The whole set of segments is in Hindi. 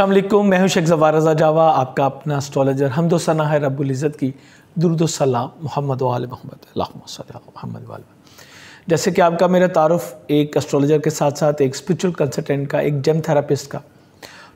वालेकुम मैं हूँ शेख जवार रजा जावा, आपका अपना एस्ट्रोलॉजर हम दो सना है रब्बुल इज़्ज़त की दुरुदसलाम मोहम्मद वाल मोहम्मद मोहम्मद वाल जैसे कि आपका मेरा तारुफ एक एस्ट्रोलॉजर के साथ साथ एक स्पिरिचुअल कंसल्टेंट का, एक जेम थेरापिस्ट का।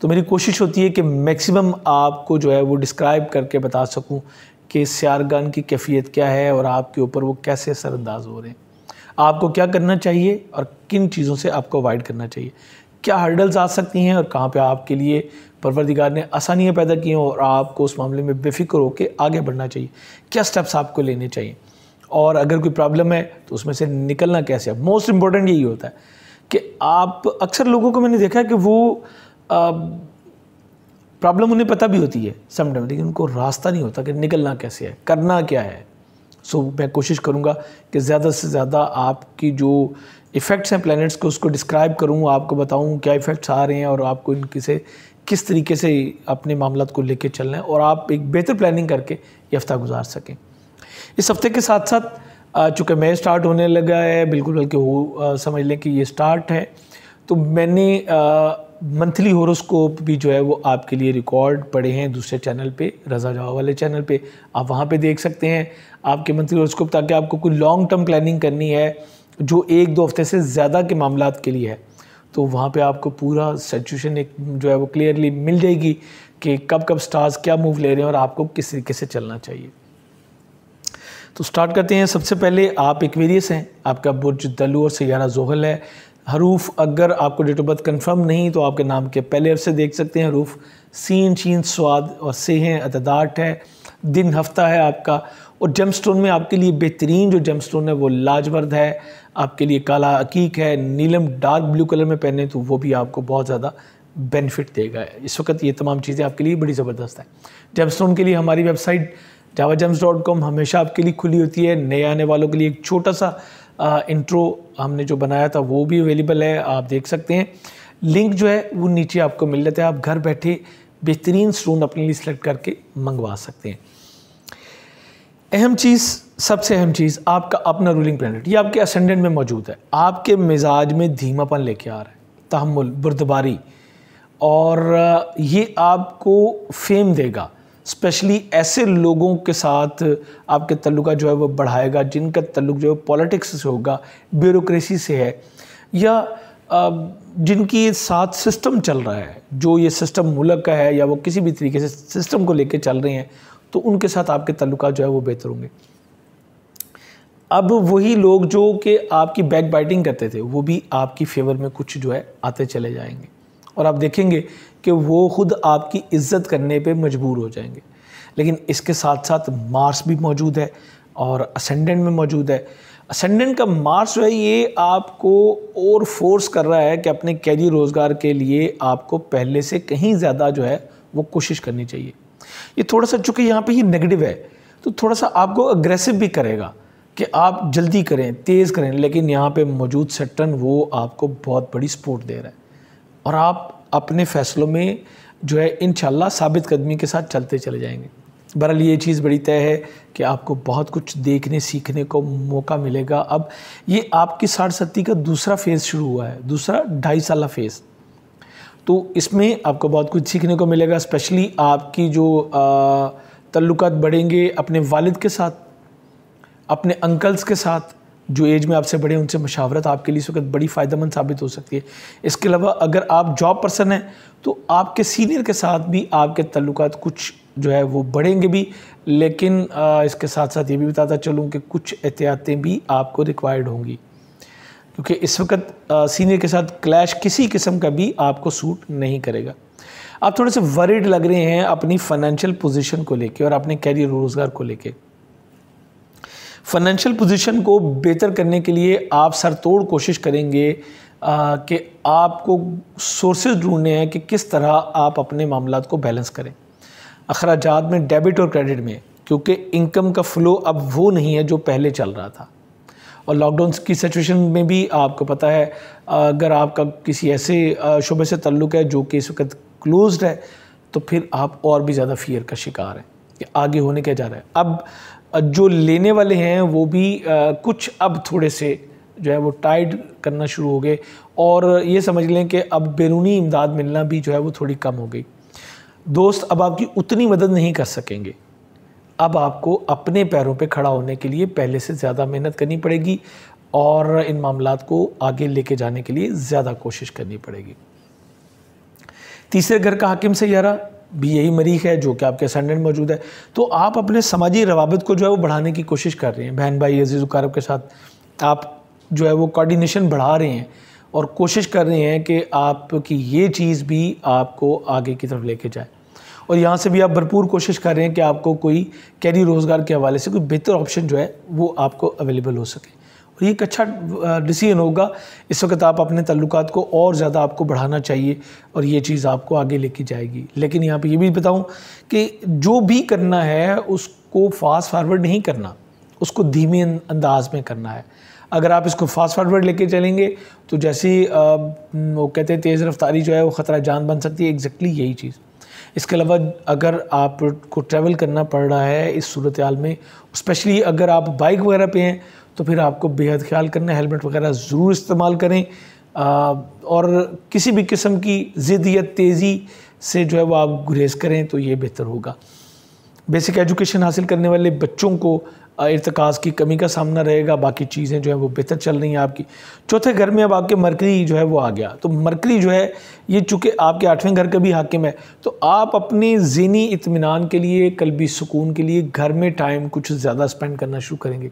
तो मेरी कोशिश होती है कि मैक्सिमम आपको जो है वो डिस्क्राइब करके बता सकूँ कि सियारगान की कैफियत क्या है और आपके ऊपर वो कैसे असरअंदाज हो रहे हैं। आपको क्या करना चाहिए और किन चीज़ों से आपको अवॉइड करना चाहिए। क्या हर्डल्स आ सकती हैं और कहाँ पे आपके लिए परवरदिगार ने आसानियाँ पैदा की हैं और आपको उस मामले में बेफिक्र होकर आगे बढ़ना चाहिए? क्या स्टेप्स आपको लेने चाहिए? और अगर कोई प्रॉब्लम है तो उसमें से निकलना कैसे? है मोस्ट इंपॉर्टेंट यही होता है कि आप, अक्सर लोगों को मैंने देखा है कि वो प्रॉब्लम उन्हें पता भी होती है समटाइम लेकिन उनको रास्ता नहीं होता कि निकलना कैसे है, करना क्या है। सो so, मैं कोशिश करूँगा कि ज़्यादा से ज़्यादा आपकी जो इफ़ेक्ट्स हैं प्लैनेट्स को उसको डिस्क्राइब करूँ आपको बताऊँ क्या इफ़ेक्ट्स आ रहे हैं और आपको इनकी से किस तरीके से अपने मामला को लेके चलना है और आप एक बेहतर प्लानिंग करके ये हफ़्ता गुजार सकें। इस हफ़्ते के साथ साथ चूँकि मैं स्टार्ट होने लगा है बिल्कुल बल्कि हो समझ लें कि ये स्टार्ट है तो मैंने मंथली होरोस्कोप भी जो है वो आपके लिए रिकॉर्ड पड़े हैं दूसरे चैनल पे रज़ा जवा वाले चैनल पे। आप वहाँ पे देख सकते हैं। आपके मंथली होरोस्कोप ताकि आपको कोई लॉन्ग टर्म प्लानिंग करनी है, जो एक दो हफ़्ते से ज़्यादा के मामला के लिए है तो वहाँ पे आपको पूरा सिचुएशन एक जो है वो क्लियरली मिल जाएगी कि कब कब स्टार्स क्या मूव ले रहे हैं और आपको किस तरीके से चलना चाहिए। तो स्टार्ट करते हैं। सबसे पहले आप एक्वेरियस हैं, आपका बुर्ज दलू और सयारा जोहल है। हरूफ, अगर आपको डेट ऑफ़ बर्थ कन्फर्म नहीं तो आपके नाम के पहले अरसे देख सकते हैं। हरूफ, सीन शीन स्वाद और से हैं अतदाट है। दिन, हफ़्ता है आपका। और जमस्टोन में आपके लिए बेहतरीन जो जमस्टोन है वो लाजवर्द है आपके लिए काला अकीक है नीलम डार्क ब्लू कलर में पहने तो वो भी आपको बहुत ज़्यादा बेनिफिट देगा। इस वक्त ये तमाम चीज़ें आपके लिए बड़ी ज़बरदस्त है। जमस्टोन के लिए हमारी website Java gems dot com हमेशा आपके लिए खुली होती है। नए आने वालों के लिए एक छोटा सा आ, इंट्रो हमने जो बनाया था वो भी अवेलेबल है आप देख सकते हैं। लिंक जो है वो नीचे आपको मिल जाता है। आप घर बैठे बेहतरीन स्टोन अपने लिए सिलेक्ट करके मंगवा सकते हैं। अहम चीज़, सबसे अहम चीज़ आपका अपना रूलिंग प्लानट ये आपके असेंडेंट में मौजूद है। आपके मिजाज में धीमापन लेके आ रहा है तहमुल बुरदबारी। और ये आपको फेम देगा स्पेशली ऐसे लोगों के साथ आपके तल्लुक जो है वो बढ़ाएगा, जिनका तल्लुक जो है पॉलिटिक्स से होगा ब्यूरोक्रेसी से है, या जिनकी साथ सिस्टम चल रहा है, जो ये सिस्टम मुल्क का है या वो किसी भी तरीके से सिस्टम को लेके चल रहे हैं तो उनके साथ आपके तल्लुक जो है वो बेहतर होंगे। अब वही लोग जो कि आपकी बैक बाइटिंग करते थे, वो भी आपकी फेवर में कुछ जो है आते चले जाएँगे। और आप देखेंगे कि वो खुद आपकी इज़्ज़त करने पे मजबूर हो जाएँगे। लेकिन इसके साथ साथ मार्स भी मौजूद है और असेंडेंट में मौजूद है। असेंडेंट का मार्स जो है ये आपको और फोर्स कर रहा है कि अपने कैरियर रोज़गार के लिए आपको पहले से कहीं ज़्यादा जो है वो कोशिश करनी चाहिए। ये थोड़ा सा, चूँकि यहाँ पे ही नेगेटिव है तो थोड़ा सा आपको अग्रेसिव भी करेगा कि आप जल्दी करें, तेज़ करें, लेकिन यहाँ पे मौजूद सेटन वो आपको बहुत बड़ी सपोर्ट दे रहा है। और आप अपने फ़ैसलों में जो है इन साबित कदमी के साथ चलते चले जाएँगे। बहरहाल, ये चीज़ बड़ी तय है कि आपको बहुत कुछ देखने, सीखने को मौका मिलेगा। अब ये आपकी साठ सत्ती का दूसरा फ़ेज़ शुरू हुआ है, दूसरा ढाई साल फ़ेज़ तो इसमें आपको बहुत कुछ सीखने को मिलेगा स्पेशली आपकी जो तल्लुकात बढ़ेंगे अपने वालिद के साथ, अपने अंकल्स के साथ, जो एज में आपसे बड़े उनसे मशावरत आपके लिए इस वक्त बड़ी फ़ायदेमंद साबित हो सकती है। इसके अलावा अगर आप जॉब पर्सन हैं तो आपके सीनियर के साथ भी आपके तल्लुक कुछ जो है वो बढ़ेंगे भी, लेकिन इसके साथ साथ ये भी बताता चलूँ कि कुछ एहतियातें भी आपको रिक्वायर्ड होंगी। क्योंकि इस वक्त सीनियर के साथ क्लैश किसी किस्म का भी आपको सूट नहीं करेगा। आप थोड़े से वरिड लग रहे हैं अपनी फाइनेंशियल पोजीशन को लेके और अपने कैरियर रोज़गार को लेके। फाइनेंशियल पोजीशन को बेहतर करने के लिए आप सरतोड़ कोशिश करेंगे कि आपको सोर्सेज ढूँढने हैं कि किस तरह आप अपने मामला को बैलेंस करें। अखराज में डेबिट और क्रेडिट में, क्योंकि इनकम का फ़्लो अब वो नहीं है जो पहले चल रहा था। और लॉकडाउन की सिचुएशन में भी आपको पता है, अगर आपका किसी ऐसे शुबे से तल्लुक़ है जो कि इस वक्त क्लोज है तो फिर आप और भी ज़्यादा फियर का शिकार हैं, कि आगे होने क्या जा रहा है। अब जो लेने वाले हैं, वो भी कुछ अब थोड़े से जो है वो टाइड करना शुरू हो गए और ये समझ लें कि अब बैरूनी इमदाद मिलना भी जो है वो थोड़ी कम हो गई। दोस्त अब आपकी उतनी मदद नहीं कर सकेंगे। अब आपको अपने पैरों पे खड़ा होने के लिए पहले से ज़्यादा मेहनत करनी पड़ेगी और इन मामला को आगे लेके जाने के लिए ज़्यादा कोशिश करनी पड़ेगी। तीसरे घर का हाकिम से यारा भी यही मरीख है जो कि आपके असेंडेंट मौजूद है। तो आप अपने समाजी रवाबत को जो है वो बढ़ाने की कोशिश कर रहे हैं। बहन भाई अज़ीज़ कारब के साथ आप जो है वो कोऑर्डिनेशन बढ़ा रहे हैं और कोशिश कर रहे हैं कि आपकी ये चीज़ भी आपको आगे की तरफ़ लेके जाए। और यहाँ से भी आप भरपूर कोशिश कर रहे हैं कि आपको कोई कैरी रोज़गार के हवाले से कोई बेहतर ऑप्शन जो है वो आपको अवेलेबल हो सके। और ये एक अच्छा डिसीज़न होगा। इस वक्त आप अपने तल्लुकात को और ज़्यादा आपको बढ़ाना चाहिए और ये चीज़ आपको आगे लेके जाएगी। लेकिन यहाँ पे ये भी बताऊँ कि जो भी करना है, उसको फास्ट फारवर्ड नहीं करना। उसको धीमे अंदाज में करना है। अगर आप इसको फास्ट फारवर्ड लेके चलेंगे तो जैसे वो कहते हैं तेज़ रफ्तारी जो है, वो ख़तरा जान बन सकती है। एग्जैक्टली यही चीज़। इसके अलावा अगर आपको ट्रैवल करना पड़ रहा है इस सूरत हाल में स्पेशली अगर आप बाइक वगैरह पे हैं तो फिर आपको बेहद ख्याल करना है हेलमेट वगैरह ज़रूर इस्तेमाल करें। आ, और किसी भी किस्म की ज़िद या तेज़ी से जो है वो आप गुरेज करें तो ये बेहतर होगा। बेसिक एजुकेशन हासिल करने वाले बच्चों को इरतकाज़ की कमी का सामना रहेगा, बाकी चीज़ें जो है वो बेहतर चल रही हैं आपकी। चौथे घर में अब आपके मरकरी जो है वो आ गया। तो मरकरी जो है, ये चूँकि आपके आठवें घर का भी हाकिम है तो आप अपने ज़हनी इतमान के लिए, कलबी सुकून के लिए घर में टाइम कुछ ज़्यादा स्पेंड करना शुरू करेंगे।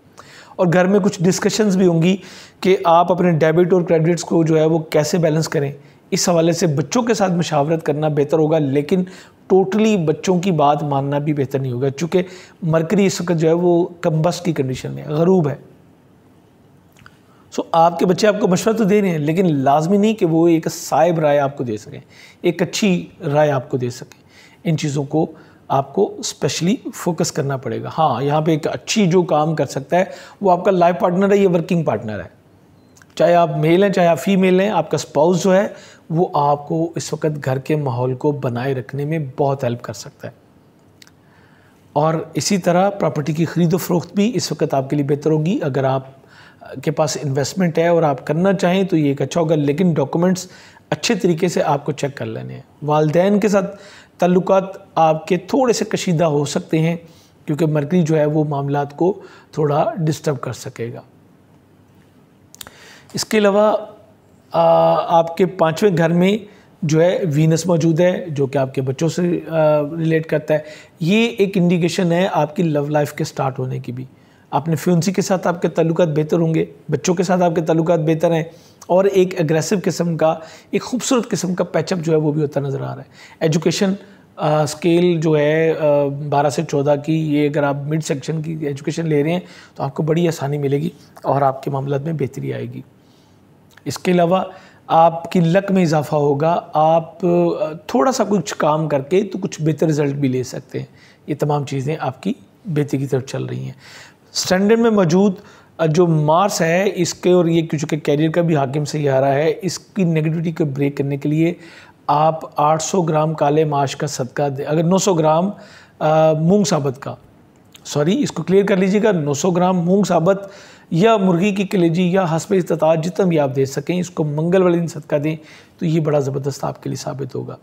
और घर में कुछ डिस्कशंस भी होंगी कि आप अपने डेबिट और क्रेडिट्स को जो है वो कैसे बैलेंस करें। इस हवाले से बच्चों के साथ मशावरत करना बेहतर होगा, लेकिन टोटली बच्चों की बात मानना भी बेहतर नहीं होगा चूँकि मरकरी इस वक्त जो है वो कम्बस की कंडीशन में गरूब है। सो आपके बच्चे आपको मशवरा तो दे रहे हैं, लेकिन लाजमी नहीं कि वो एक साइब राय आपको दे सकें, एक अच्छी राय आपको दे सकें। इन चीज़ों को आपको स्पेशली फोकस करना पड़ेगा। हाँ यहाँ पे एक अच्छी जो काम कर सकता है, वो आपका लाइफ पार्टनर है, या वर्किंग पार्टनर है। चाहे आप मेल हैं, चाहे आप फीमेल हैं, आपका स्पाउस जो है वो आपको इस वक्त घर के माहौल को बनाए रखने में बहुत हेल्प कर सकता है। और इसी तरह प्रॉपर्टी की ख़रीदो फरोख्त भी इस वक्त आपके लिए बेहतर होगी। अगर आप के पास इन्वेस्टमेंट है और आप करना चाहें तो ये एक अच्छा होगा, लेकिन डॉक्यूमेंट्स अच्छे तरीके से आपको चेक कर लेने हैं। वालदेन के साथ तल्लुकात आपके थोड़े से कशीदा हो सकते हैं, क्योंकि मरकरी जो है वो मामला को थोड़ा डिस्टर्ब कर सकेगा। इसके अलावा आपके पाँचवें घर में जो है वीनस मौजूद है, जो कि आपके बच्चों से रिलेट करता है। ये एक इंडिकेशन है आपकी लव लाइफ के स्टार्ट होने की भी। आपने फ्यूंसी के साथ आपके ताल्लुक बेहतर होंगे, बच्चों के साथ आपके ताल्लुक बेहतर हैं और एक एग्रेसिव किस्म का, एक खूबसूरत किस्म का पैचअप जो है वो भी होता नज़र आ रहा है। एजुकेशन स्केल जो है बारह से चौदह की, ये अगर आप मिड सेक्शन की एजुकेशन ले रहे हैं तो आपको बड़ी आसानी मिलेगी और आपके मामला में बेहतरी आएगी। इसके अलावा आपकी लक में इजाफा होगा, आप थोड़ा सा कुछ काम करके तो कुछ बेहतर रिज़ल्ट भी ले सकते हैं। ये तमाम चीज़ें आपकी बेहतरी की तरफ़ चल रही हैं। स्टैंडर्ड में मौजूद जो मार्स है इसके और ये चूँकि कैरियर का भी हाकिम से आ रहा है, इसकी नेगेटिविटी को ब्रेक करने के लिए आप 800 ग्राम काले माश का सदका दे, अगर 900 ग्राम मूंग साबत का सॉरी, इसको क्लियर कर लीजिएगा। 900 ग्राम मूंग साबत या मुर्गी की कलेजी या हसब इस्तात जितना भी आप दे सकें, इसको मंगल वाले दिन सदका दें तो ये बड़ा ज़बरदस्त आपके लिए साबित होगा।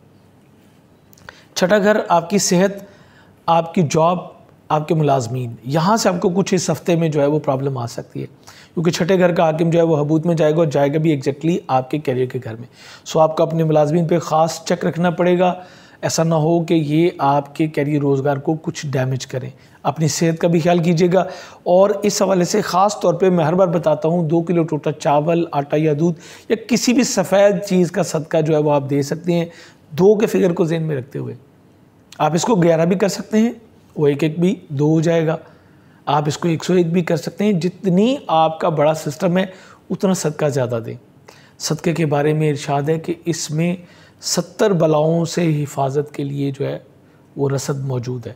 छठा घर, आपकी सेहत, आपकी जॉब आपके मुलाजमीन। यहाँ से आपको कुछ इस हफ़्ते में जो है वो प्रॉब्लम आ सकती है, क्योंकि छठे घर का हाकिम जो है वो हबूत में जाएगा और जाएगा भी एग्जैक्टली आपके कैरियर के घर में। सो आपको अपने मुलाजमीन पे ख़ास चेक रखना पड़ेगा। ऐसा ना हो कि ये आपके कैरियर रोज़गार को कुछ डैमेज करें। अपनी सेहत का भी ख्याल कीजिएगा। और इस हवाले से ख़ास तौर पे मैं हर बार बताता हूँ, दो किलो टोटा चावल, आटा या दूध या किसी भी सफ़ेद चीज़ का सदका जो है वो आप दे सकते हैं, दो के फिगर को जहन में रखते हुए। आप इसको ग्यारह भी कर सकते हैं, वो एक एक भी दो हो जाएगा। आप इसको एक सौ एक भी कर सकते हैं, जितनी आपका बड़ा सिस्टम है, उतना सदका ज़्यादा दें। सदक़े के बारे में इर्शाद है कि इसमें सत्तर बलाओं से हिफाजत के लिए जो है वो रसद मौजूद है।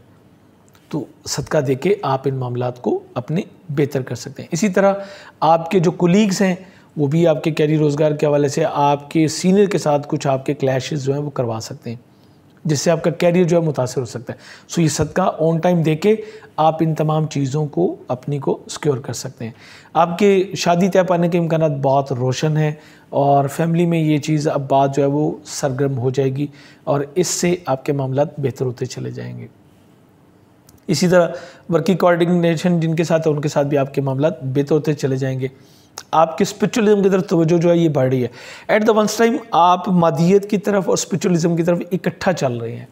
तो सदका दे के आप इन मामला को अपने बेहतर कर सकते हैं। इसी तरह आपके जो कुलीग्स हैं, वो भी आपके कैरी रोज़गार के हवाले से आपके सीनियर के साथ कुछ आपके क्लैशेस जो हैं वो करवा सकते हैं। जिससे आपका कैरियर जो है मुतासर हो सकता है। सो ये सदका ऑन टाइम दे के आप इन तमाम चीज़ों को, अपनी को सिक्योर कर सकते हैं। आपके शादी तय पाने के इम्कान बहुत रोशन है और फैमिली में ये चीज़ अब बात जो है वो सरगर्म हो जाएगी और इससे आपके मामला बेहतर होते चले जाएँगे। इसी तरह वर्किंग कोऑर्डिनेशन जिनके साथ है, उनके साथ भी आपके मामला बेहतर होते चले जाएँगे। आपके स्पिरिचुअलिज्म की तरफ़ तवज्जो जो है ये बढ़ रही है। एट द वंस टाइम आप मादियत की तरफ़ और स्पिरिचुअलिज्म की तरफ़ इकट्ठा चल रहे हैं।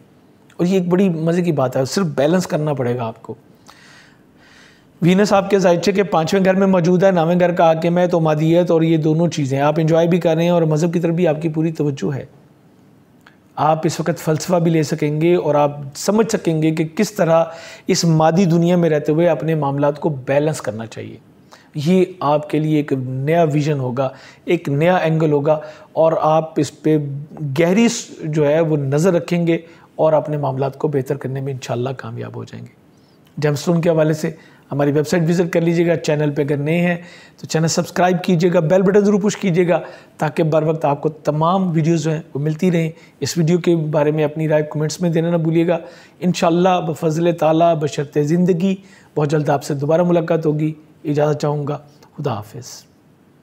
और ये एक बड़ी मज़े की बात है, सिर्फ़ बैलेंस करना पड़ेगा आपको। वीनस आपके जायचे के पाँचवें घर में मौजूद है, नावें घर का आके में तो मादियत और ये दोनों चीज़ें आप इंजॉय भी कर रहे हैं और मज़हब की तरफ़ भी आपकी पूरी तवज्जो है। आप इस वक्त फ़लसफ़ा भी ले सकेंगे और आप समझ सकेंगे कि किस तरह इस मादी दुनिया में रहते हुए अपने मामला को बैलेंस करना चाहिए। ये आपके लिए एक नया विज़न होगा, एक नया एंगल होगा और आप इस पर गहरी जो है वो नज़र रखेंगे और अपने मामला को बेहतर करने में इन कामयाब हो जाएँगे। जेमस्टोन के हवाले से हमारी वेबसाइट विज़िट कर लीजिएगा चैनल पे अगर नए हैं तो चैनल सब्सक्राइब कीजिएगा बेल बटन ज़रूर पुश कीजिएगा, ताकि बर वक्त आपको तमाम वीडियोज़ जो हैं वो मिलती रहें। इस वीडियो के बारे में अपनी राय कमेंट्स में देना ना भूलिएगा। इन बफजल ताला, बशरत ज़िंदगी, बहुत जल्द आपसे दोबारा मुलाकात होगी। इजाज़त चाहूँगा। खुदा हाफिज़।